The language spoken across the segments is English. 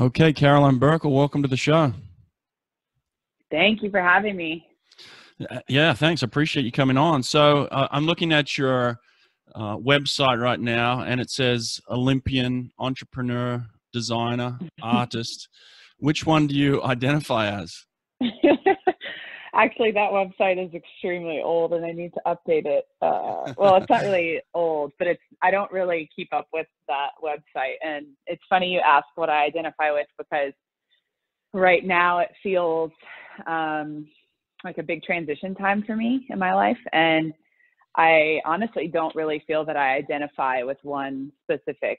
Okay, Caroline Burckle, welcome to the show. Thank you for having me. Uh, yeah, thanks. I appreciate you coming on. So uh, I'm looking at your uh, website right now, and it says Olympian, entrepreneur, designer, artist. Which one do you identify as? Actually, that website is extremely old, and I need to update it. Uh, well, it's not really old, but it's I don't really keep up with that website. And it's funny you ask what I identify with because right now it feels um, like a big transition time for me in my life, and I honestly don't really feel that I identify with one specific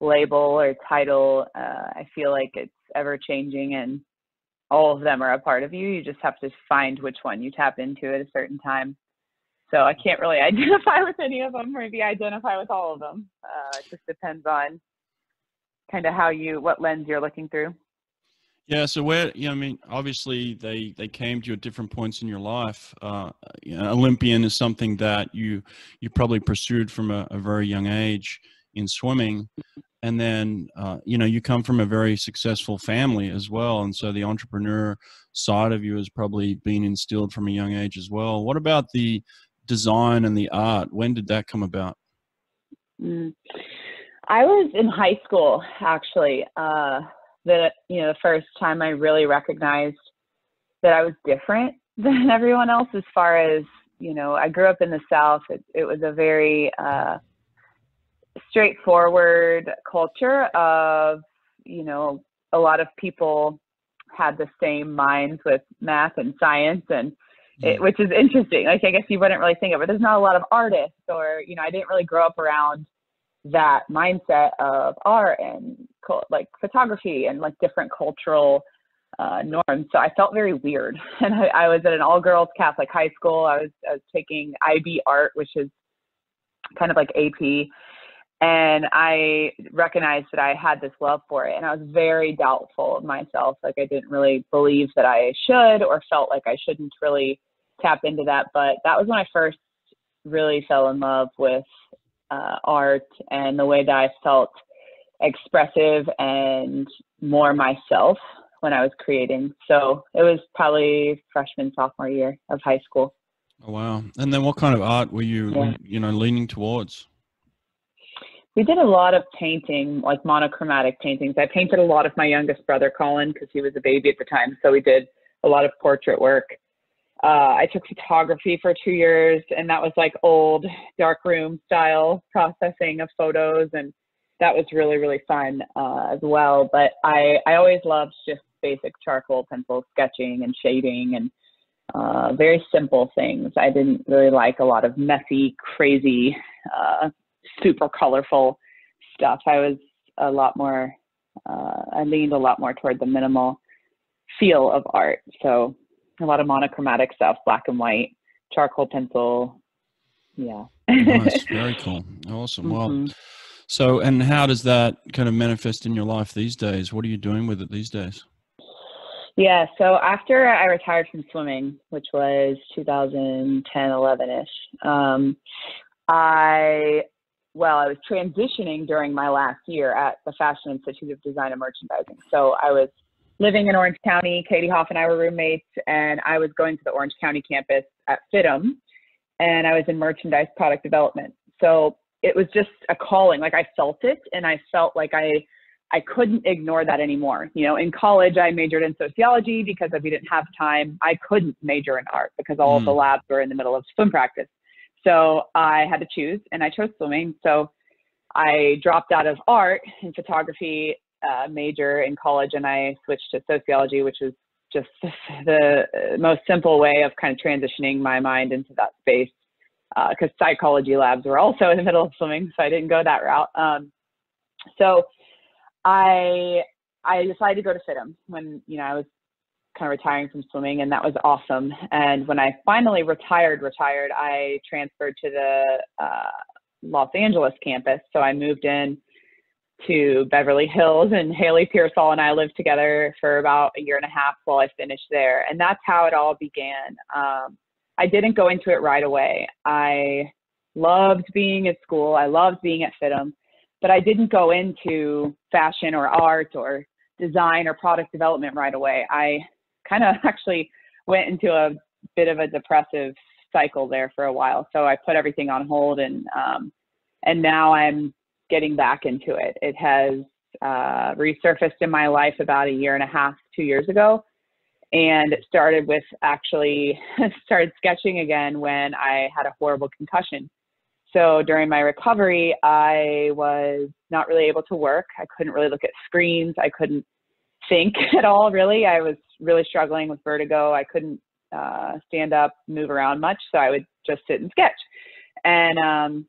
label or title. Uh, I feel like it's ever changing and all of them are a part of you. You just have to find which one you tap into at a certain time. So I can't really identify with any of them, maybe identify with all of them. Uh, it just depends on kind of how you, what lens you're looking through. Yeah, so where you know, I mean, obviously they they came to you at different points in your life. Uh, you know, Olympian is something that you you probably pursued from a, a very young age in swimming, and then uh, you know you come from a very successful family as well, and so the entrepreneur side of you has probably been instilled from a young age as well. What about the design and the art? When did that come about? Mm. I was in high school actually. Uh, the you know the first time I really recognized that I was different than everyone else as far as you know I grew up in the South. It, it was a very uh, straightforward culture of you know a lot of people had the same minds with math and science and it, which is interesting like i guess you wouldn't really think of it there's not a lot of artists or you know i didn't really grow up around that mindset of art and like photography and like different cultural uh, norms. So I felt very weird. And I, I was at an all girls Catholic high school. I was, I was taking IB art, which is kind of like AP. And I recognized that I had this love for it. And I was very doubtful of myself. Like I didn't really believe that I should or felt like I shouldn't really tap into that. But that was when I first really fell in love with uh, art and the way that I felt expressive and more myself when I was creating. So it was probably freshman, sophomore year of high school. Oh, wow. And then what kind of art were you, yeah. you know, leaning towards? We did a lot of painting, like monochromatic paintings. I painted a lot of my youngest brother, Colin, because he was a baby at the time. So we did a lot of portrait work uh, I took photography for two years, and that was like old darkroom style processing of photos, and that was really really fun uh, as well. But I I always loved just basic charcoal pencil sketching and shading and uh, very simple things. I didn't really like a lot of messy, crazy, uh, super colorful stuff. I was a lot more. Uh, I leaned a lot more toward the minimal feel of art. So a lot of monochromatic stuff, black and white, charcoal pencil. Yeah. nice. Very cool. Awesome. Mm-hmm. Well, so, and how does that kind of manifest in your life these days? What are you doing with it these days? Yeah, so after I retired from swimming, which was 2010, 11 ish, um, I, well, I was transitioning during my last year at the Fashion Institute of Design and Merchandising. So I was living in Orange County. Katie Hoff and I were roommates, and I was going to the Orange County campus at FIDM, and I was in merchandise product development. So it was just a calling. Like I felt it, and I felt like I I couldn't ignore that anymore. You know, in college I majored in sociology because if we didn't have time. I couldn't major in art because all mm. of the hmm. labs were in the middle of swim practice. So I had to choose, and I chose swimming. So I dropped out of art and photography uh, major in college and I switched to sociology, which was just the most simple way of kind of transitioning my mind into that space. Because uh, psychology labs were also in the middle of swimming, so I didn't go that route. Um, so I I decided to go to FIDM when you know I was kind of retiring from swimming, and that was awesome. And when I finally retired, retired, I transferred to the uh, Los Angeles campus. So I moved in to Beverly Hills, and Haley Pearsall and I lived together for about a year and a half while I finished there. And that's how it all began. Um, I didn't go into it right away. I loved being at school, I loved being at FIDM, but I didn't go into fashion or art or design or product development right away. I kind of actually went into a bit of a depressive cycle there for a while. So I put everything on hold and um, and now I'm getting back into it. It has uh, resurfaced in my life about a year and a half, two years ago. And it started with actually started sketching again when I had a horrible concussion. So during my recovery, I was not really able to work. I couldn't really look at screens. I couldn't think at all, really. I was really struggling with vertigo. I couldn't uh, stand up, move around much. So I would just sit and sketch. And um,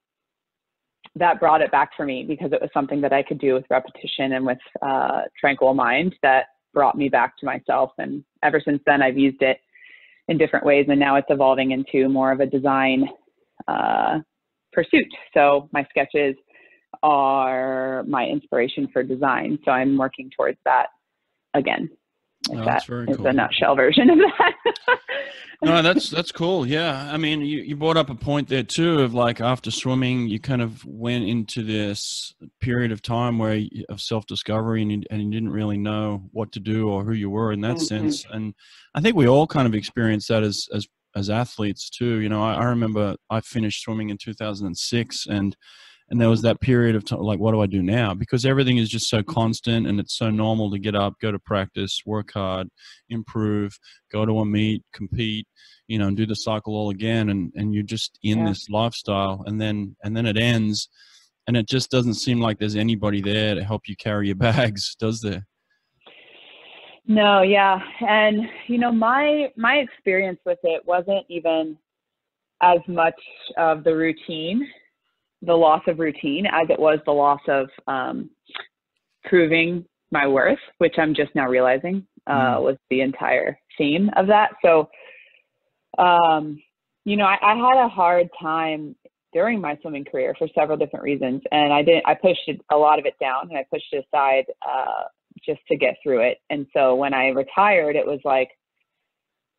that brought it back for me because it was something that I could do with repetition and with uh, tranquil mind that brought me back to myself. And ever since then, I've used it in different ways. And now it's evolving into more of a design uh, pursuit. So my sketches are my inspiration for design. So I'm working towards that again. Oh, that's very is cool. a nutshell version of that. no, that's that's cool. Yeah, I mean, you, you brought up a point there too of like after swimming, you kind of went into this period of time where you, of self discovery, and you, and you didn't really know what to do or who you were in that mm-hmm. sense. And I think we all kind of experienced that as as as athletes too. You know, I, I remember I finished swimming in 2006, and and there was that period of time like what do i do now because everything is just so constant and it's so normal to get up go to practice work hard improve go to a meet compete you know and do the cycle all again and and you're just in yeah. this lifestyle and then and then it ends and it just doesn't seem like there's anybody there to help you carry your bags does there no yeah and you know my my experience with it wasn't even as much of the routine the loss of routine as it was the loss of um, proving my worth, which I'm just now realizing uh, mm. was the entire theme of that. So, um, you know, I, I, had a hard time during my swimming career for several different reasons, and I didn't. I pushed it, a lot of it down, and I pushed it aside uh, just to get through it. And so when I retired, it was like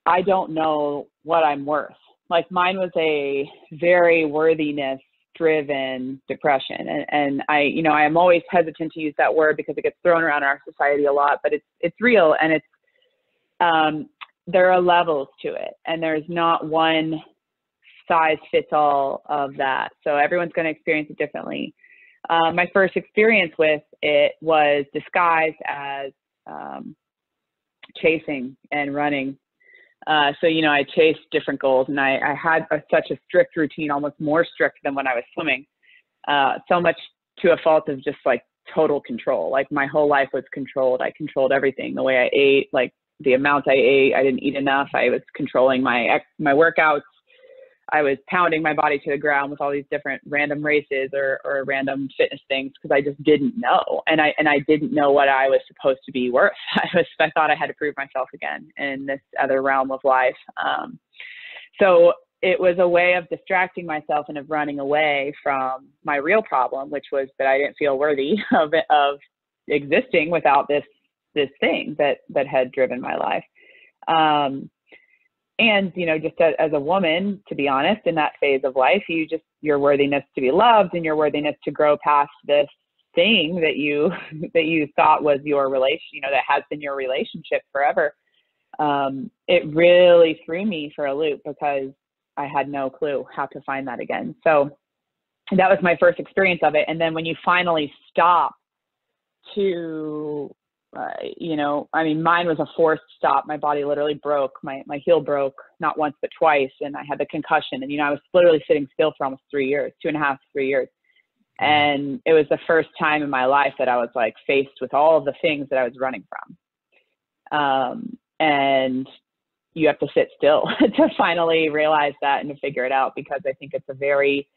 I don't know what I'm worth. Like mine was a very worthiness driven depression. And, and i you know i am always hesitant to use that word because it gets thrown around in our society a lot but it's it's real and it's um, there are levels to it and there's not one size fits all of that. So everyone's going to experience it differently. Uh, my first experience with it was disguised as um, chasing and running uh, so, you know, I chased different goals and I, I had a, such a strict routine, almost more strict than when I was swimming. Uh, so much to a fault of just like total control. Like my whole life was controlled. I controlled everything, the way I ate, like the amount I ate. I didn't eat enough. I was controlling my my workouts. I was pounding my body to the ground with all these different random races or, or random fitness things because I just didn't know. And I, and I didn't know what I was supposed to be worth. I was, I thought I had to prove myself again in this other realm of life. Um, so it was a way of distracting myself and of running away from my real problem, which was that I didn't feel worthy of of existing without this, this thing that, that had driven my life. Um, and you know just as a woman to be honest in that phase of life you just your worthiness to be loved and your worthiness to grow past this thing that you that you thought was your relation you know that has been your relationship forever. Um, it really threw me for a loop because i had no clue how to find that again. So that was my first experience of it. And then when you finally stop to uh, you know, I mean, mine was a forced stop. My body literally broke. My my heel broke not once but twice, and I had the concussion. And you know, I was literally sitting still for almost three years, two and a half, three years. And it was the first time in my life that I was like faced with all of the things that I was running from. Um, and you have to sit still to finally realize that and to figure it out because I think it's a very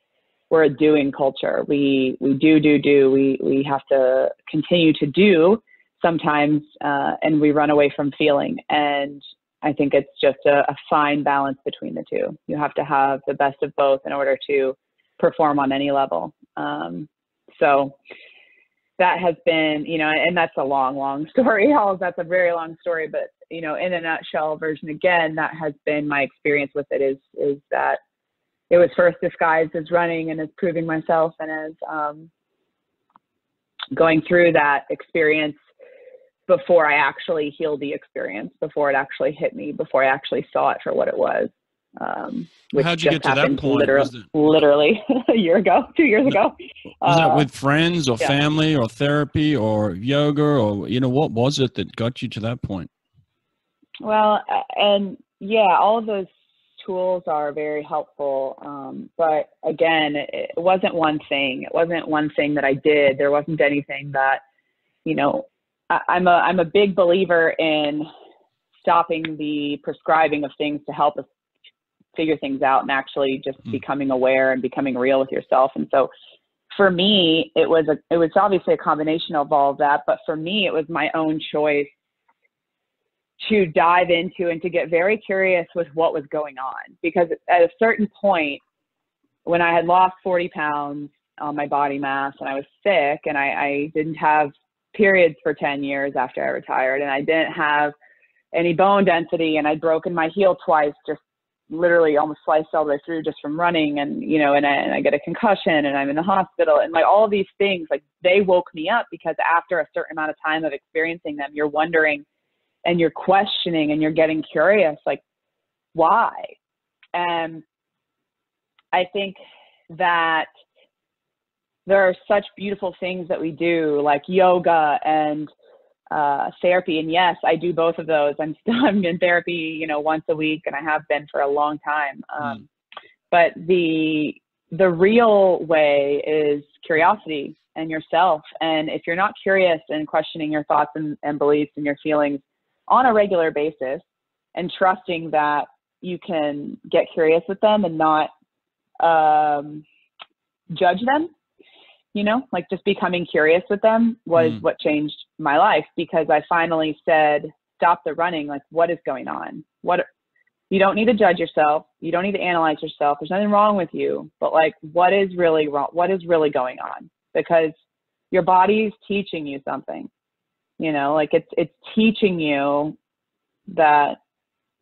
we're a doing culture. We we do do do. We we have to continue to do sometimes, uh, and we run away from feeling. And I think it's just a, a, fine balance between the two. You have to have the best of both in order to perform on any level. Um, so that has been, you know, and that's a long, long story. All that's a very long story, but you know, in a nutshell version, again, that has been my experience with it. Is is that it was first disguised as running and as proving myself and as um, going through that experience before I actually healed the experience, before it actually hit me, before I actually saw it for what it was. Um, which How'd you get to that point? Literally, it, literally a year ago, two years ago. Was uh, that with friends or yeah. family or therapy or yoga or, you know, what was it that got you to that point? Well, and yeah, all of those tools are very helpful. Um, but again, it wasn't one thing. It wasn't one thing that I did. There wasn't anything that, you know, I, I'm a I'm a big believer in stopping the prescribing of things to help us figure things out and actually just mm. becoming aware and becoming real with yourself. And so for me, it was a it was obviously a combination of all of that, but for me it was my own choice to dive into and to get very curious with what was going on because at a certain point when I had lost 40 pounds on my body mass and I was sick and I, I didn't have periods for 10 years after I retired and I didn't have any bone density and I'd broken my heel twice just literally almost sliced all the way through just from running and you know and I, and I get a concussion and I'm in the hospital and like all these things like they woke me up because after a certain amount of time of experiencing them you're wondering and you're questioning and you're getting curious like why? And I think that there are such beautiful things that we do like yoga and uh, therapy. And yes, I do both of those. I'm still I'm in therapy, you know, once a week, and I have been for a long time. Um, mm. But the the real way is curiosity and yourself. And if you're not curious and questioning your thoughts and, and beliefs and your feelings on a regular basis, and trusting that you can get curious with them and not um, judge them you know, like just becoming curious with them was mm. what changed my life because I finally said, stop the running. Like, what is going on? What you don't need to judge yourself. You don't need to analyze yourself. There's nothing wrong with you, but like, what is really wrong? What is really going on? Because your body's teaching you something. You know, like it's it's teaching you that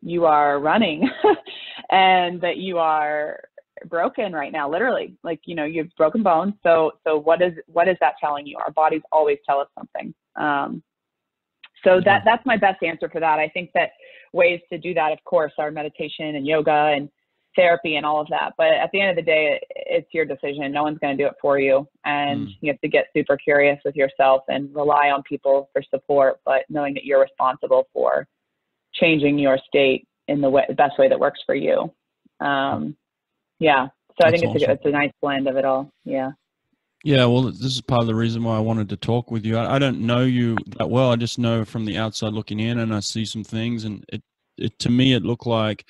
you are running and that you are broken right now literally. Like you know you've broken bones. So so what is what is that telling you? Our bodies always tell us something. Um, so that that's my best answer for that. I think that ways to do that of course are meditation and yoga and therapy and all of that. But at the end of the day it's your decision. No one's going to do it for you. And mm. you have to get super curious with yourself and rely on people for support but knowing that you're responsible for changing your state in the way, best way that works for you. Um, yeah. So That's I think it's awesome. a, it's a nice blend of it all. Yeah. Yeah, well, this is part of the reason why I wanted to talk with you. I, I, don't know you that well. I just know from the outside looking in, and I see some things, and it, it to me, it looked like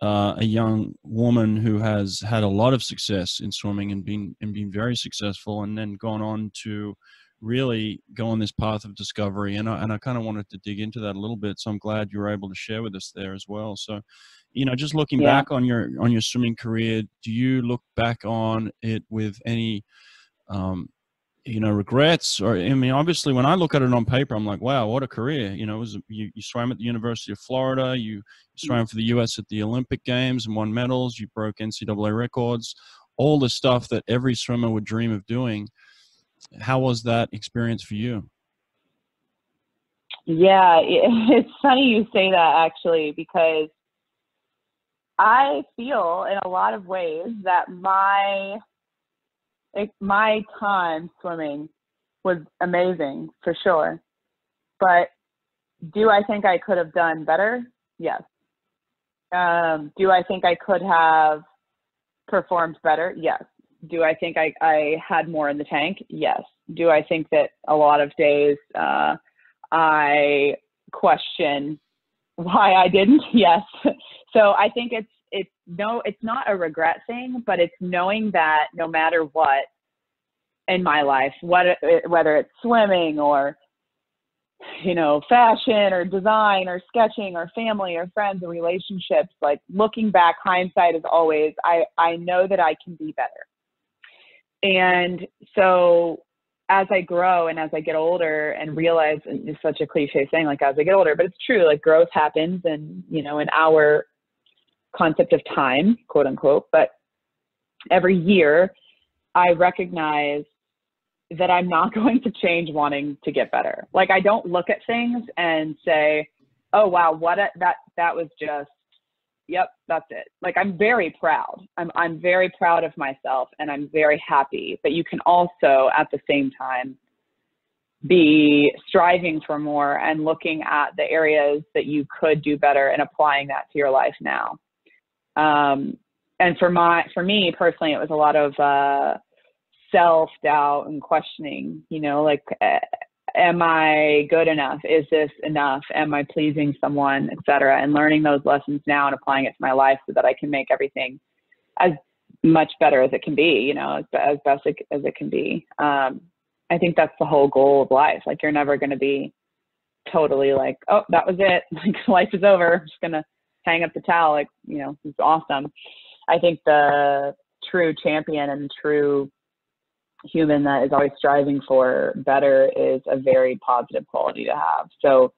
uh, a young woman who has had a lot of success in swimming and been and been very successful, and then gone on to really go on this path of discovery. And I and I kind of wanted to dig into that a little bit. So I'm glad you were able to share with us there as well. So you know just looking yeah. back on your on your swimming career do you look back on it with any um, you know regrets or i mean obviously when i look at it on paper i'm like wow what a career you know it was you, you swam at the university of florida you, you swam for the us at the olympic games and won medals you broke ncaa records all the stuff that every swimmer would dream of doing how was that experience for you yeah it's funny you say that actually because I feel in a lot of ways that my my time swimming was amazing for sure. But do I think I could have done better? Yes. Um, do I think I could have performed better? Yes. Do I think I, I had more in the tank? Yes. Do I think that a lot of days uh, I question why I didn't? Yes. So I think it's it's no it's not a regret thing, but it's knowing that no matter what in my life, what whether it's swimming or you know fashion or design or sketching or family or friends or relationships, like looking back, hindsight is always I I know that I can be better. And so as I grow and as I get older and realize, and it's such a cliche saying, like as I get older, but it's true, like growth happens and, you know, in our concept of time, quote unquote, but every year I recognize that I'm not going to change wanting to get better. Like I don't look at things and say, "Oh wow, what a, that that was just yep, that's it." Like I'm very proud. I'm I'm very proud of myself and I'm very happy, but you can also at the same time be striving for more and looking at the areas that you could do better and applying that to your life now. Um, and for my for me personally, it was a lot of uh, self doubt and questioning. You know, like, uh, am I good enough? Is this enough? Am I pleasing someone, etc. And learning those lessons now and applying it to my life so that I can make everything as much better as it can be. You know, as, best as it can be. Um, I think that's the whole goal of life. Like, you're never going to be totally like, oh, that was it. Like, life is over. I'm just gonna hang up the towel. Like, you know, it's awesome. I think the true champion and true human that is always striving for better is a very positive quality to have. So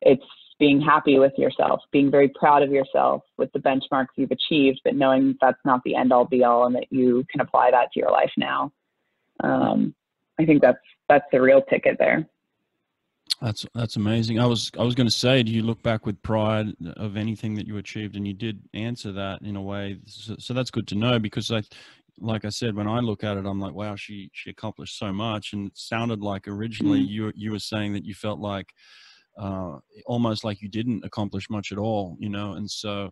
it's being happy with yourself, being very proud of yourself with the benchmarks you've achieved, but knowing that's not the end all be all and that you can apply that to your life now. Um, I think that's that's the real ticket there. That's that's amazing. I was I was going to say, do you look back with pride of anything that you achieved? And you did answer that in a way, so, so that's good to know because I, like I said, when I look at it, I'm like, wow, she she accomplished so much, and it sounded like originally mm-hmm. you you were saying that you felt like uh, almost like you didn't accomplish much at all, you know, and so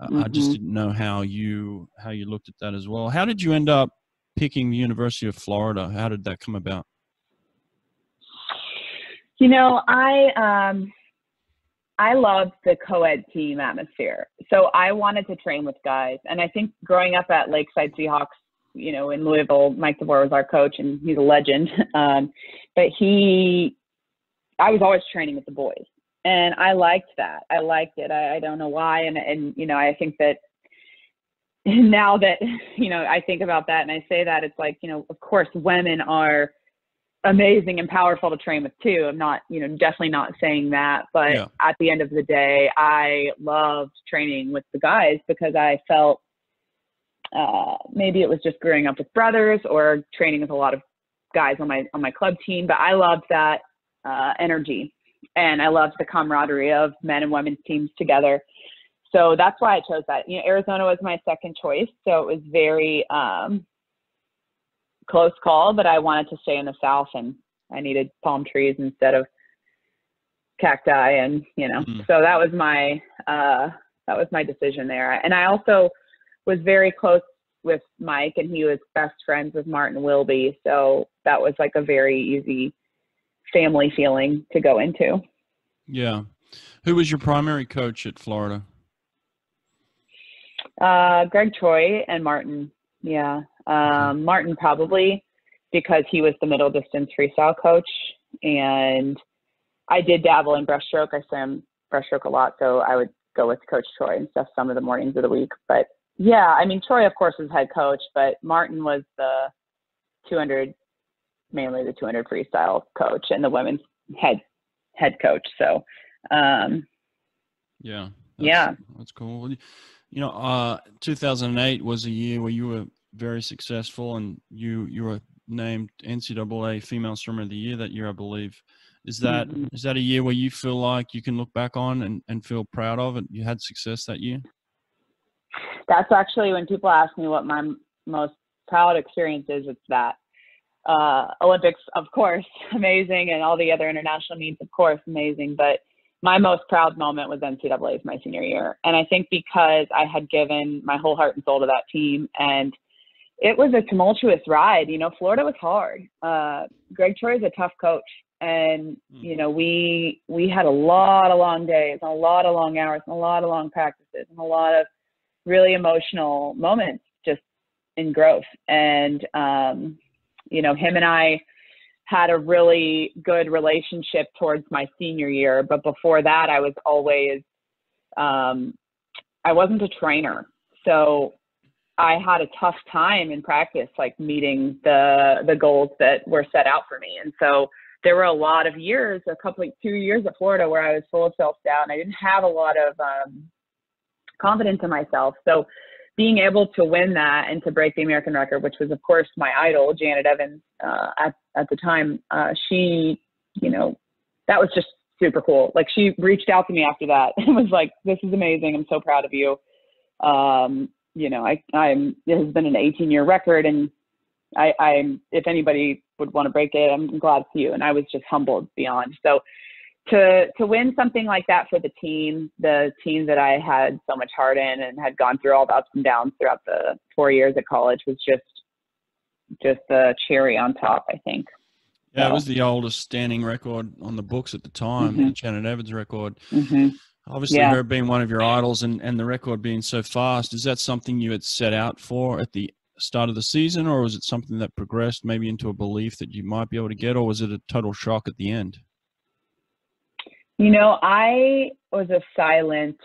uh, mm-hmm. I just mm-hmm. didn't know how you how you looked at that as well. How did you end up picking the University of Florida? How did that come about? You know, I um, I loved the co-ed team atmosphere. So I wanted to train with guys. And I think growing up at Lakeside Seahawks, you know, in Louisville, Mike DeBoer was our coach and he's a legend. Um, but he, I was always training with the boys and I liked that. I liked it. I, I don't know why. And, and, you know, I think that now that, you know, I think about that and I say that it's like, you know, of course women are, amazing and powerful to train with too. I'm not, you know, definitely not saying that, but yeah. at the end of the day, I loved training with the guys because I felt uh, maybe it was just growing up with brothers or training with a lot of guys on my on my club team, but I loved that uh, energy and I loved the camaraderie of men and women's teams together. So that's why I chose that. You know, Arizona was my second choice, so it was very um, close call, but I wanted to stay in the South and I needed palm trees instead of cacti and you know. Mm-hmm. so that was my uh that was my decision there. And i also was very close with mike and he was best friends with martyn wilby. So that was like a very easy family feeling to go into. Yeah. Who was your primary coach at florida? Uh gregg troy and martyn. Yeah um, Martyn probably because he was the middle distance freestyle coach, and I did dabble in breaststroke. I swam breaststroke a lot, so I would go with Coach Troy and stuff some of the mornings of the week. But yeah, I mean Troy, of course, was head coach, but Martyn was the 200, mainly the 200 freestyle coach and the women's head head coach. So um, yeah, that's, yeah, that's cool. You know, uh, 2008 was a year where you were very successful, and you you were named NCAA Female Swimmer of the Year that year, I believe. Is that mm-hmm. is that a year where you feel like you can look back on and, and feel proud of it? You had success that year. That's actually when people ask me what my most proud experience is. It's that uh, Olympics, of course, amazing, and all the other international meets, of course, amazing. But my most proud moment was NCAA's my senior year, and I think because I had given my whole heart and soul to that team, and it was a tumultuous ride. You know, Florida was hard. Uh, Gregg Troy is a tough coach, and mm. you know we we had a lot of long days, and a lot of long hours, and a lot of long practices, and a lot of really emotional moments just in growth. And um, you know, him and I had a really good relationship towards my senior year, but before that, I was always um, I wasn't a trainer, so I had a tough time in practice, like meeting the the goals that were set out for me. And so there were a lot of years, a couple, like two years at Florida, where I was full of self doubt and I didn't have a lot of um, confidence in myself. So being able to win that and to break the American record, which was of course my idol, Janet Evans, uh, at at the time, uh, she, you know, that was just super cool. Like she reached out to me after that and was like, "This is amazing. I'm so proud of you." Um, you know, I I'm it has been an 18 year record, and I I'm if anybody would want to break it, I'm glad to you. And I was just humbled beyond. So to to win something like that for the team, the team that I had so much heart in and had gone through all the ups and downs throughout the four years at college was just just the cherry on top, I think. Yeah, it was the oldest standing record on the books at the time, mm-hmm. the Janet Evans record. Mm-hmm. Obviously, yeah. her being one of your idols and, and the record being so fast, is that something you had set out for at the start of the season, or was it something that progressed maybe into a belief that you might be able to get, or was it a total shock at the end? You know, I was a silent.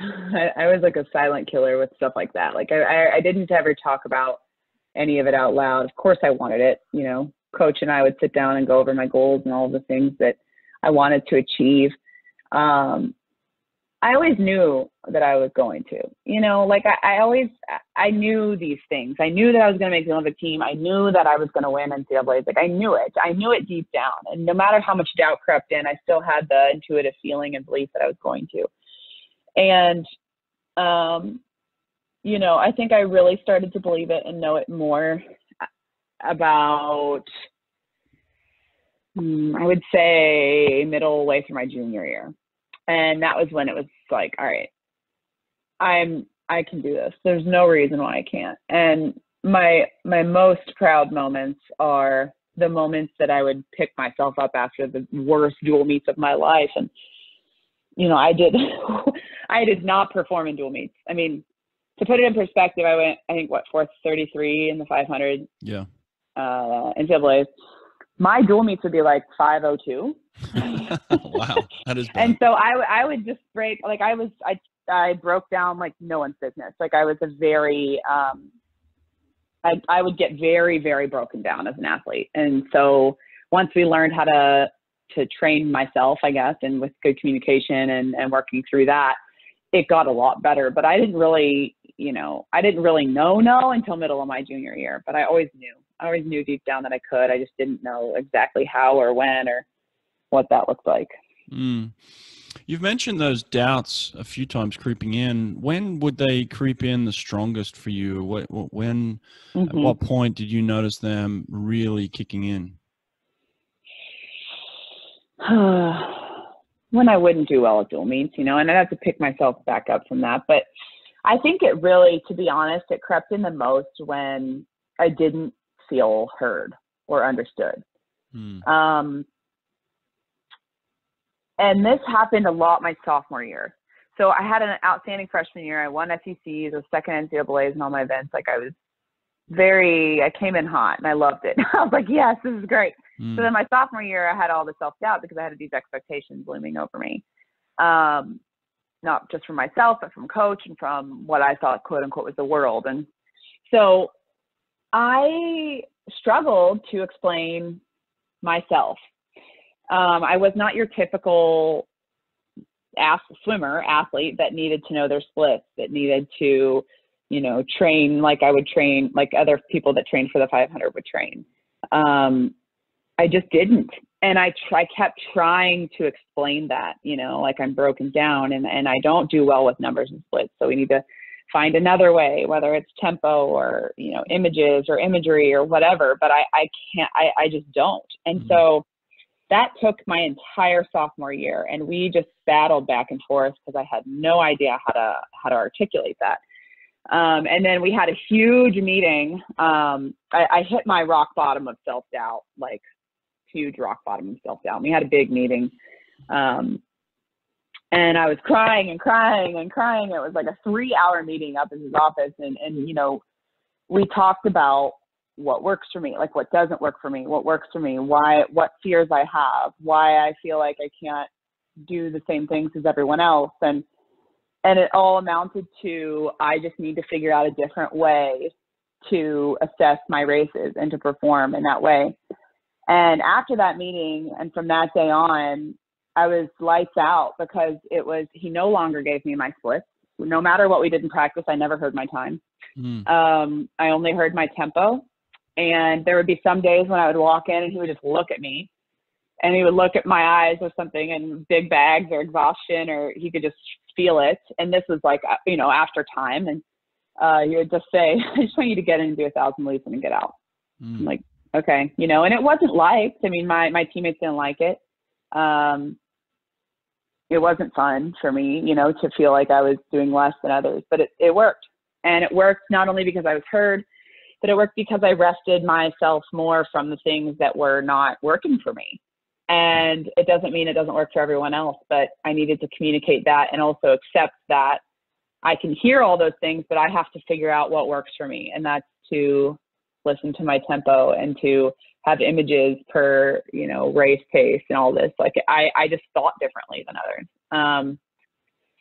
I, I was like a silent killer with stuff like that. Like I, I, I didn't ever talk about any of it out loud. Of course, I wanted it. You know, coach and I would sit down and go over my goals and all the things that I wanted to achieve. Um, I always knew that I was going to, you know, like I, I always, I knew these things. I knew that I was going to make the Olympic team. I knew that I was going to win NCAA's. Like I knew it. I knew it deep down. And no matter how much doubt crept in, I still had the intuitive feeling and belief that I was going to. And, um, you know, I think I really started to believe it and know it more about, hmm, I would say, middle way through my junior year and that was when it was like all right i'm i can do this. There's no reason why i can't. And my my most proud moments are the moments that i would pick myself up after the worst dual meets of my life. And you know i did i did not perform in dual meets. I mean to put it in perspective i went i think what fourth 33 in the 500 yeah. uh in. My dual meets would be like 502 wow, that is. Bad. And so I, I would just break like I was I I broke down like no one's business. Like I was a very um, I I would get very very broken down as an athlete. And so once we learned how to to train myself, I guess, and with good communication and and working through that, it got a lot better. But I didn't really, you know, I didn't really know no until middle of my junior year. But I always knew. I always knew deep down that I could. I just didn't know exactly how or when or what that looked like. Mm. You've mentioned those doubts a few times creeping in. When would they creep in the strongest for you? When, mm-hmm. at what point did you notice them really kicking in? when I wouldn't do well at dual meets, you know, and I'd have to pick myself back up from that. But I think it really, to be honest, it crept in the most when I didn't feel heard or understood. Hmm. Um, and this happened a lot my sophomore year. So I had an outstanding freshman year. I won SECs, was second NCAA's in all my events. Like I was very, I came in hot and I loved it. I was like, yes, this is great. Mm. So then my sophomore year, I had all the self doubt because I had these expectations looming over me. Um, not just from myself, but from coach and from what I thought, quote unquote, was the world. And so I struggled to explain myself um, I was not your typical swimmer athlete that needed to know their splits, that needed to, you know, train like I would train, like other people that trained for the 500 would train. Um, I just didn't. And I, tr- I kept trying to explain that, you know, like I'm broken down and, and I don't do well with numbers and splits. So we need to find another way, whether it's tempo or, you know, images or imagery or whatever, but I, I can't, I, I just don't. And mm-hmm. so that took my entire sophomore year and we just battled back and forth because i had no idea how to how to articulate that um, and then we had a huge meeting um, I, I, hit my rock bottom of self-doubt like huge rock bottom of self-doubt we had a big meeting um, and i was crying and crying and crying it was like a three hour meeting up in his office and and you know we talked about what works for me, like what doesn't work for me, what works for me, why, what fears I have, why I feel like I can't do the same things as everyone else. And, and it all amounted to, I just need to figure out a different way to assess my races and to perform in that way. And after that meeting, and from that day on, I was lights out because it was, he no longer gave me my splits. no matter what we did in practice, I never heard my time. Mm. Um, I only heard my tempo. And there would be some days when I would walk in and he would just look at me and he would look at my eyes or something and big bags or exhaustion or he could just feel it. And this was like, uh, you know, after time. And uh, he would just say, I just want you to get in and do a thousand leaps and get out. Mm. I'm like, okay, you know, and it wasn't liked. I mean, my, my teammates didn't like it. Um, it wasn't fun for me, you know, to feel like I was doing less than others, but it, it worked. And it worked not only because I was heard, but it worked because I rested myself more from the things that were not working for me. And it doesn't mean it doesn't work for everyone else, but I needed to communicate that and also accept that I can hear all those things, but I have to figure out what works for me. And that's to listen to my tempo and to have images per, you know, race pace and all this. Like I, I just thought differently than others. Um,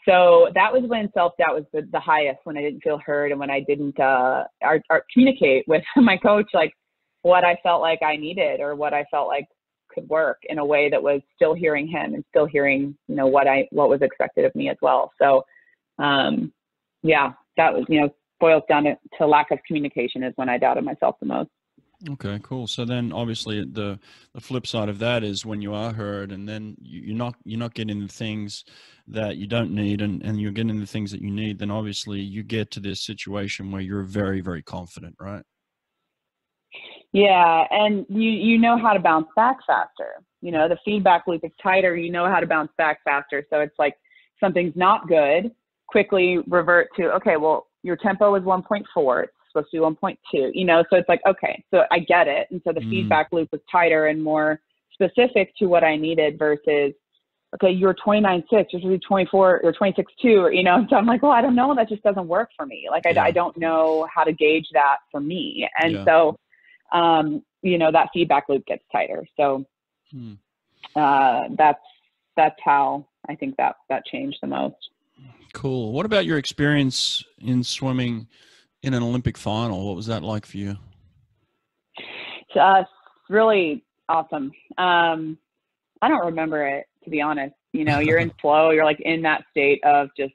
so that was when self-doubt was the, the highest when i didn't feel heard and when i didn't uh, or, or communicate with my coach like what i felt like i needed or what i felt like could work in a way that was still hearing him and still hearing you know what i what was expected of me as well so um yeah that was you know boils down to, to lack of communication is when i doubted myself the most Okay, cool. So then, obviously, the the flip side of that is when you are heard, and then you, you're not you're not getting the things that you don't need, and and you're getting the things that you need. Then obviously, you get to this situation where you're very very confident, right? Yeah, and you you know how to bounce back faster. You know the feedback loop is tighter. You know how to bounce back faster. So it's like something's not good, quickly revert to okay. Well, your tempo is 1.4 it's supposed to be 1.2, you know, so it's like, okay, so I get it. And so the mm. feedback loop was tighter and more specific to what I needed versus, okay, you're 29.6, you're supposed to be 24 or 26.2, or, you know, so I'm like, well, I don't know. That just doesn't work for me. Like, yeah. I, I don't know how to gauge that for me. And yeah. so, um, you know, that feedback loop gets tighter. So, hmm. uh, that's, that's how I think that, that changed the most. Cool. What about your experience in swimming in an Olympic final. What was that like for you? Uh, really awesome. Um, I don't remember it to be honest. You know, you're in flow. You're like in that state of just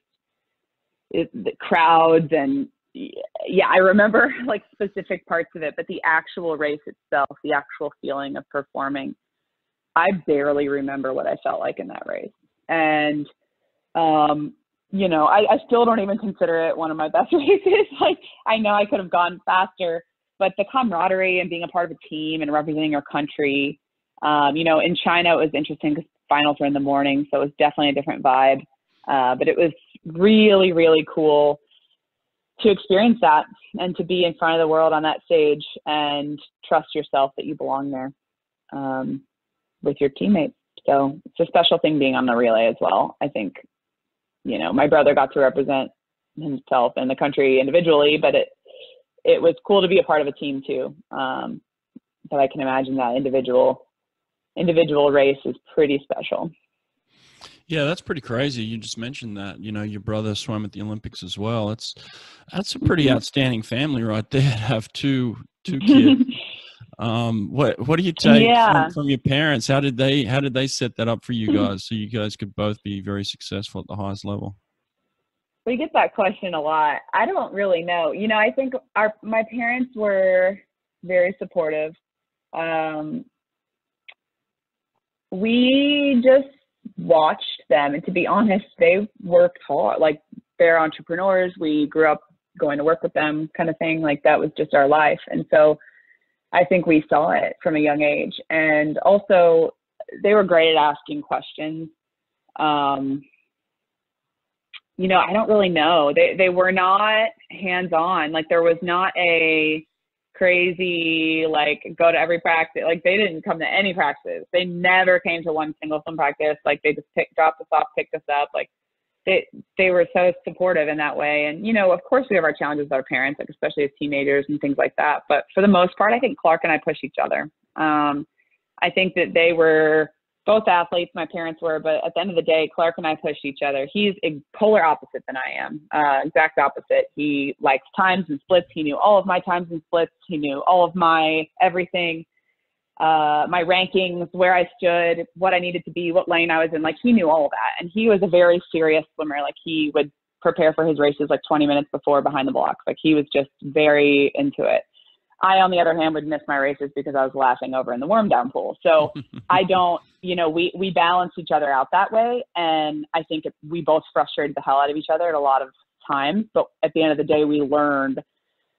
it, the crowds and yeah, I remember like specific parts of it, but the actual race itself, the actual feeling of performing, I barely remember what I felt like in that race. And um, you know, I, I still don't even consider it one of my best races. like I know I could have gone faster, but the camaraderie and being a part of a team and representing your country, um, you know, in China it was interesting because finals were in the morning, so it was definitely a different vibe. Uh, but it was really, really cool to experience that and to be in front of the world on that stage and trust yourself that you belong there um, with your teammates. So it's a special thing being on the relay as well. I think you know, my brother got to represent himself and the country individually, but it it was cool to be a part of a team too. Um, but I can imagine that individual individual race is pretty special. Yeah, that's pretty crazy. You just mentioned that. You know, your brother swam at the Olympics as well. That's that's a pretty mm-hmm. outstanding family right there to have two two kids. um, what what do you take yeah. from, from, your parents? How did they how did they set that up for you guys so you guys could both be very successful at the highest level? We get that question a lot. I don't really know. You know, I think our my parents were very supportive. Um, we just watched them and to be honest they worked hard like they're entrepreneurs we grew up going to work with them kind of thing like that was just our life and so i think we saw it from a young age and also they were great at asking questions um, you know i don't really know they they were not hands on like there was not a crazy, like go to every practice. Like they didn't come to any practices. They never came to one single swim practice. Like they just picked, dropped us off, picked us up. Like they they were so supportive in that way. And you know, of course, we have our challenges with our parents, like especially as teenagers and things like that. But for the most part, I think Clark and I push each other. Um, I think that they were both athletes, my parents were, but at the end of the day, Clark and I push each other. He's a polar opposite than I am, uh, exact opposite. He likes times and splits. He knew all of my times and splits. He knew all of my everything, uh, my rankings, where I stood, what I needed to be, what lane I was in. Like he knew all of that. And he was a very serious swimmer. Like he would prepare for his races like 20 minutes before behind the blocks. Like he was just very into it. I, on the other hand, would miss my races because I was laughing over in the warm down pool. So I don't, you know, we, we balance each other out that way. And I think it, we both frustrated the hell out of each other at a lot of times. But at the end of the day, we learned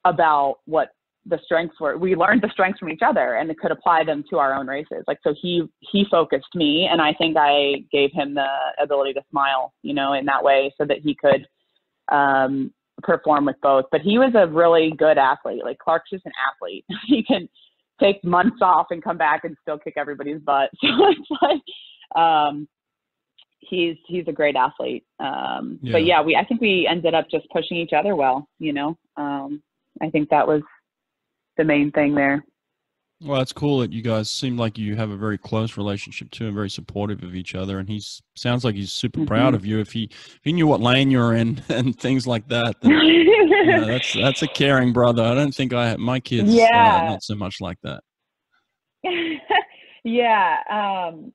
about what the strengths were. We learned the strengths from each other and could apply them to our own races. Like, so he, he focused me and I think I gave him the ability to smile, you know, in that way so that he could, um, perform with both. But he was a really good athlete. Like Clark's just an athlete. he can take months off and come back and still kick everybody's butt. So it's like um, he's he's a great athlete. Um, yeah. But yeah, we I think we ended up just pushing each other well. You know, um, I think that was the main thing there. Well, it's cool that you guys seem like you have a very close relationship too, and very supportive of each other. And he sounds like he's super mm-hmm. proud of you. If he if he knew what lane you're in and things like that, then, you know, that's that's a caring brother. I don't think I my kids. Uh, yeah, uh, not so much like that. yeah, um,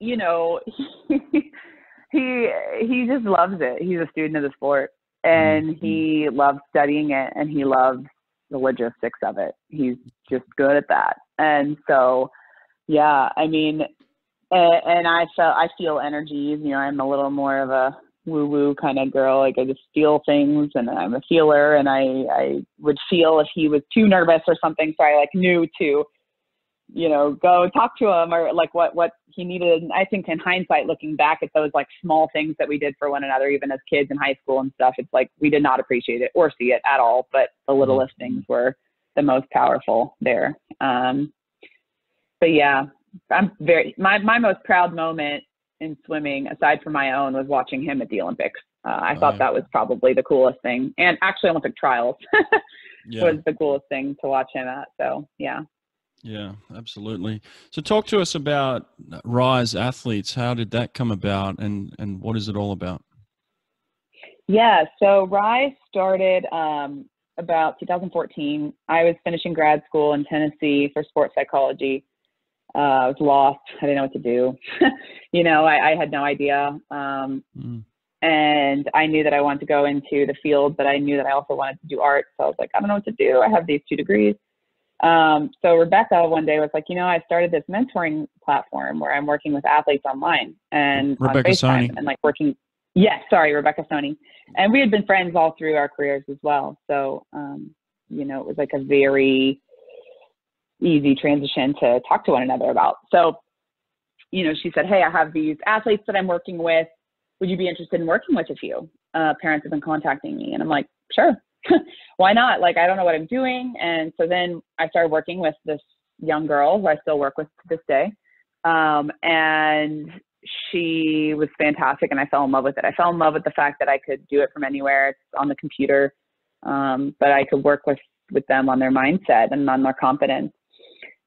you know, he, he he just loves it. He's a student of the sport, and mm-hmm. he loves studying it, and he loves the logistics of it. He's just good at that. And so, yeah, I mean, and, and I felt I feel energies. You know, I'm a little more of a woo woo kind of girl. Like I just feel things, and I'm a feeler. And I I would feel if he was too nervous or something. So I like knew to you know, go talk to him or like what what he needed. And I think in hindsight, looking back at those like small things that we did for one another, even as kids in high school and stuff, it's like we did not appreciate it or see it at all. But the mm-hmm. littlest things were the most powerful there. Um, but yeah, I'm very my my most proud moment in swimming, aside from my own, was watching him at the Olympics. Uh, I oh, thought yeah. that was probably the coolest thing, and actually Olympic trials yeah. was the coolest thing to watch him at. So yeah. Yeah, absolutely. So, talk to us about Rise Athletes. How did that come about, and and what is it all about? Yeah, so Rise started um, about 2014. I was finishing grad school in Tennessee for sports psychology. Uh, I was lost. I didn't know what to do. you know, I, I, had no idea. Um, mm. And I knew that I wanted to go into the field, but I knew that I also wanted to do art. So I was like, I don't know what to do. I have these two degrees. Um, so Rebecca one day was like, you know, I started this mentoring platform where I'm working with athletes online and Rebecca on FaceTime Soni. and like working. Yes, sorry, Rebecca Soni. And we had been friends all through our careers as well. So, um, you know, it was like a very easy transition to talk to one another about. So, you know, she said, Hey, I have these athletes that I'm working with. Would you be interested in working with a few? Uh, parents have been contacting me. And I'm like, sure, why not? Like, I don't know what I'm doing. And so then I started working with this young girl who I still work with to this day. Um, and she was fantastic and I fell in love with it. I fell in love with the fact that I could do it from anywhere. It's on the computer. Um, but I could work with, with them on their mindset and on their confidence.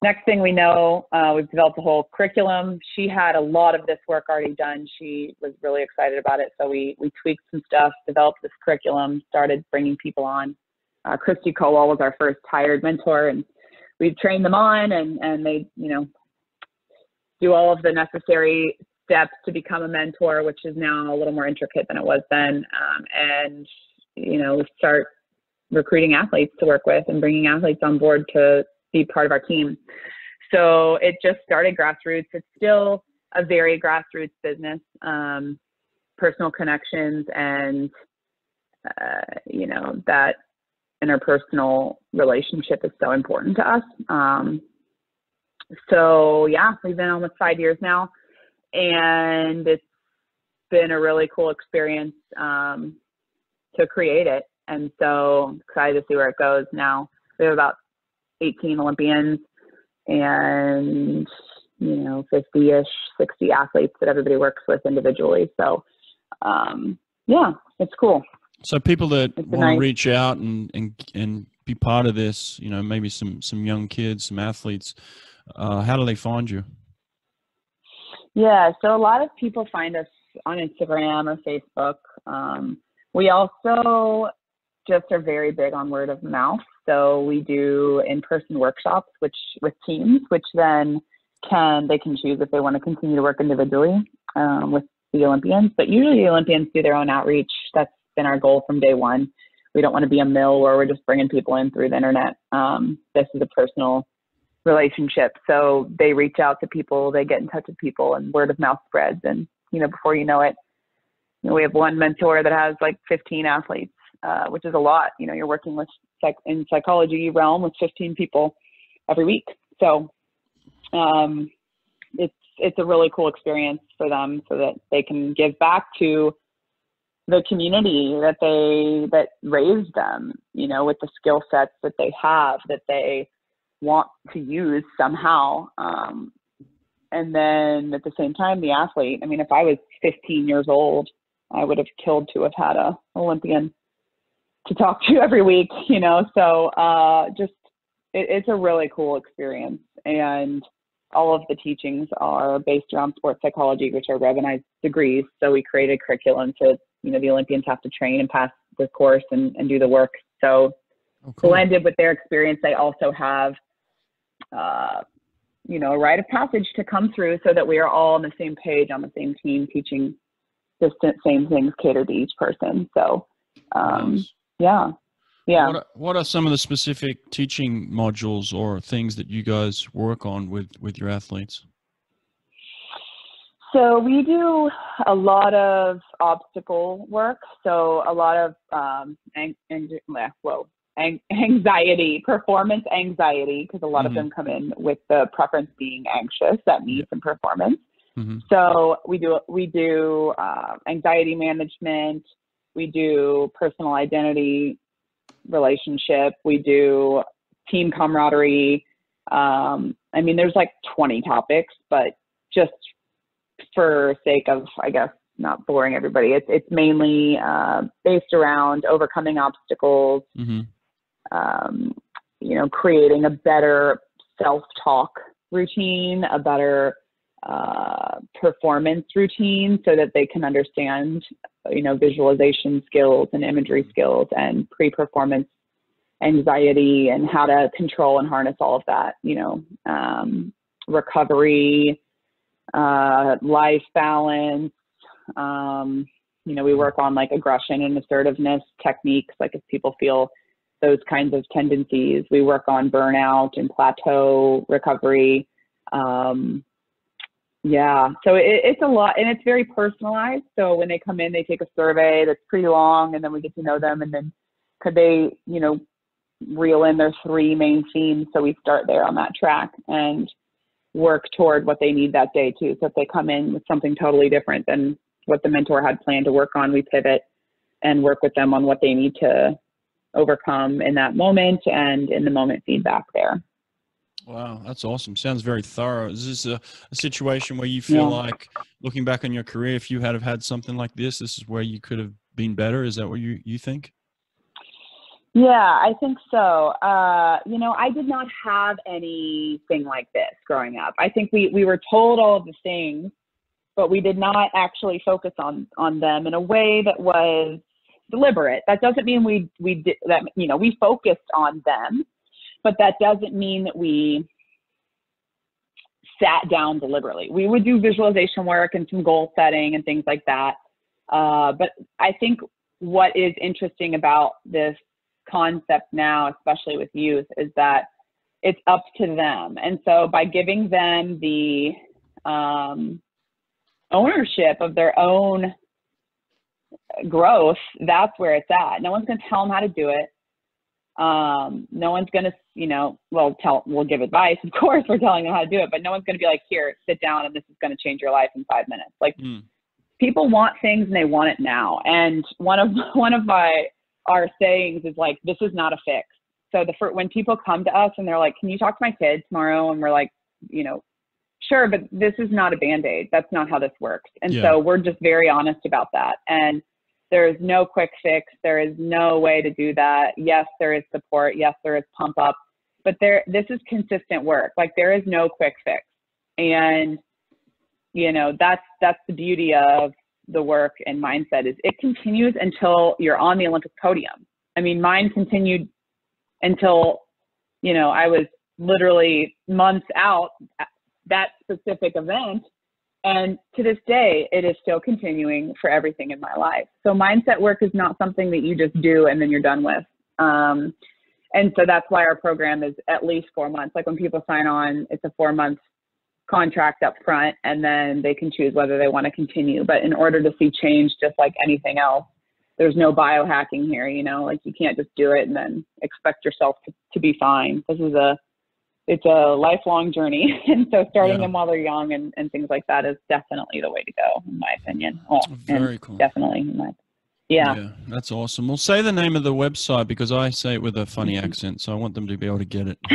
Next thing we know, uh, we've developed a whole curriculum. She had a lot of this work already done. She was really excited about it. So we, we tweaked some stuff, developed this curriculum, started bringing people on. Uh, Kristy Kowal was our first hired mentor, and we've trained them on, and, and they, you know, do all of the necessary steps to become a mentor, which is now a little more intricate than it was then. Um, and, you know, start recruiting athletes to work with and bringing athletes on board to be part of our team. So it just started grassroots. It's still a very grassroots business. Um, personal connections and uh, you know that interpersonal relationship is so important to us. Um, so yeah, we've been almost five years now, and it's been a really cool experience um, to create it. And so excited to see where it goes now. We have about 18 Olympians and you know 50ish 60 athletes that everybody works with individually. So um, yeah it's cool. So people that want nice, to reach out and, and and be part of this you know maybe some some young kids some athletes uh, how do they find you? Yeah so a lot of people find us on instagram or facebook. Um, we also just are very big on word of mouth so we do in-person workshops, which with teams, which then can they can choose if they want to continue to work individually um, with the Olympians, but usually the Olympians do their own outreach. That's been our goal from day one. We don't want to be a mill where we're just bringing people in through the internet. Um, this is a personal relationship. So they reach out to people, they get in touch with people, and word of mouth spreads. And you know, before you know it, you know, we have one mentor that has like 15 athletes, uh, which is a lot. You know, you're working with psych- in psychology realm with 15 people every week. So um, it's it's a really cool experience for them, so that they can give back to the community that they that raised them. You know, with the skill sets that they have that they want to use somehow. Um, and then at the same time, the athlete. I mean, if I was 15 years old, I would have killed to have had a Olympian to talk to every week. You know, so uh, just it, it's a really cool experience, and all of the teachings are based around sports psychology, which are recognized degrees. So we created curriculum to you know the Olympians have to train and pass the course and, and do the work. So oh, cool. blended with their experience, they also have uh, you know, a rite of passage to come through so that we are all on the same page, on the same team, teaching distant same things catered to each person. So, um, nice. Yeah, yeah. What are, what are some of the specific teaching modules or things that you guys work on with with your athletes? So we do a lot of obstacle work. So a lot of um, and, and whoa, anxiety, performance anxiety, because a lot mm-hmm. of them come in with the preference being anxious, that needs and performance. Mm-hmm. So we do we do uh, anxiety management, we do personal identity, relationship, we do team camaraderie. Um, I mean, there's like 20 topics, but just for sake of, I guess, not boring everybody, it's it's mainly uh, based around overcoming obstacles. Mm-hmm um, you know, creating a better self-talk routine, a better uh, performance routine so that they can understand, you know, visualization skills and imagery skills and pre-performance anxiety and how to control and harness all of that, you know, um, recovery, uh, life balance. Um, you know, we work on like aggression and assertiveness techniques, like if people feel those kinds of tendencies. We work on burnout and plateau recovery. Um, yeah, so it, it's a lot and it's very personalized. So when they come in, they take a survey that's pretty long and then we get to know them and then could they, you know, reel in their three main themes. So we start there on that track and work toward what they need that day too. So if they come in with something totally different than what the mentor had planned to work on, we pivot and work with them on what they need to overcome in that moment and in the moment feedback there. Wow, that's awesome. Sounds very thorough. Is this a, a situation where you feel yeah. like looking back on your career, if you had have had something like this, this is where you could have been better? Is that what you, you think? Yeah, I think so. Uh, you know, I did not have anything like this growing up. I think we, we were told all of the things, but we did not actually focus on, on them in a way that was deliberate. That doesn't mean we we did that. You know, we focused on them, but that doesn't mean that we sat down deliberately. We would do visualization work and some goal setting and things like that. Uh, but I think what is interesting about this concept now, especially with youth, is that it's up to them. And so by giving them the um, ownership of their own growth, that's where it's at. No one's going to tell them how to do it. Um, no one's going to, you know, well, tell, we'll give advice. Of course, we're telling them how to do it, but no one's going to be like, here, sit down and this is going to change your life in five minutes. Like mm. people want things and they want it now. And one of, one of my, our sayings is like, this is not a fix. So the, for, when people come to us and they're like, can you talk to my kid tomorrow? And we're like, you know, sure, but this is not a band-aid. That's not how this works. And yeah. so we're just very honest about that. And there is no quick fix. There is no way to do that. Yes, there is support. Yes, there is pump up, but there, this is consistent work. Like there is no quick fix. And, you know, that's, that's the beauty of the work and mindset is it continues until you're on the Olympic podium. I mean, mine continued until, you know, I was literally months out that specific event And to this day, it is still continuing for everything in my life. So mindset work is not something that you just do and then you're done with. Um, and so that's why our program is at least four months. Like when people sign on, it's a four month contract up front, and then they can choose whether they want to continue. But in order to see change, just like anything else, there's no biohacking here. You know, like you can't just do it and then expect yourself to, to be fine. This is a it's a lifelong journey. And so starting yeah. them while they're young and, and things like that is definitely the way to go, in my opinion. Oh, Very cool. Definitely. In my, yeah. yeah. That's awesome. We'll say the name of the website because I say it with a funny mm-hmm. accent. So I want them to be able to get it.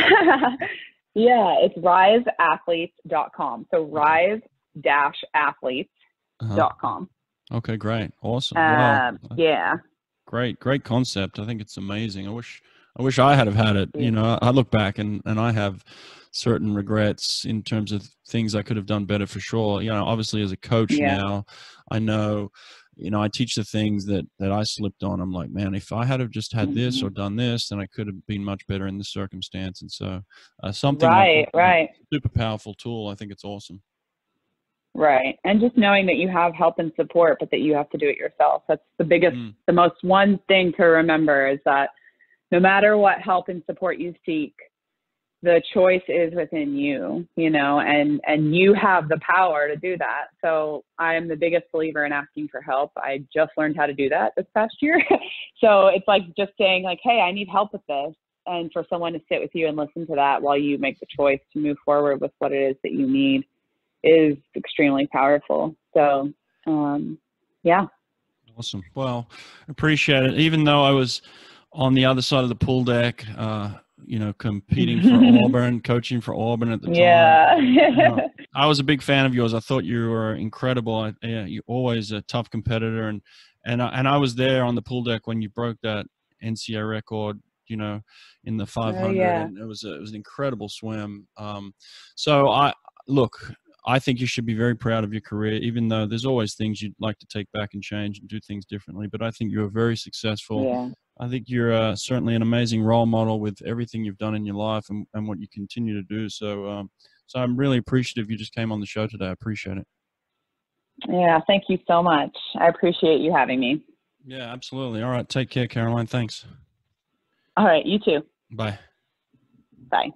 yeah. It's riseathletes.com. So rise dash athletes.com. Uh-huh. Okay. Great. Awesome. Uh, wow. Yeah. Great. Great concept. I think it's amazing. I wish I wish I had have had it. You know, I look back and, and I have certain regrets in terms of things I could have done better for sure. You know, obviously as a coach yeah. now, I know, you know, I teach the things that, that I slipped on. I'm like, man, if I had have just had this mm-hmm. or done this, then I could have been much better in this circumstance. And so uh, something right, like, right. super powerful tool. I think it's awesome. Right. And just knowing that you have help and support, but that you have to do it yourself. That's the biggest, mm. the most one thing to remember is that no matter what help and support you seek, the choice is within you, you know, and and you have the power to do that. So I am the biggest believer in asking for help. I just learned how to do that this past year. so it's like just saying like, "Hey, I need help with this." And for someone to sit with you and listen to that while you make the choice to move forward with what it is that you need is extremely powerful. So, um, yeah. Awesome. Well, appreciate it. Even though I was on the other side of the pool deck, uh, you know, competing for Auburn, coaching for Auburn at the time. Yeah. uh, I was a big fan of yours. I thought you were incredible. I, yeah, you're always a tough competitor, and and I, and I was there on the pool deck when you broke that NCAA record. You know, in the 500, oh, yeah. and it was a, it was an incredible swim. Um, so I look, I think you should be very proud of your career, even though there's always things you'd like to take back and change and do things differently. But I think you were very successful. Yeah. I think you're uh, certainly an amazing role model with everything you've done in your life and, and what you continue to do. So, um, so I'm really appreciative you just came on the show today. I appreciate it. Yeah, thank you so much. I appreciate you having me. Yeah, absolutely. All right, take care, Caroline. Thanks. All right, you too. Bye. Bye.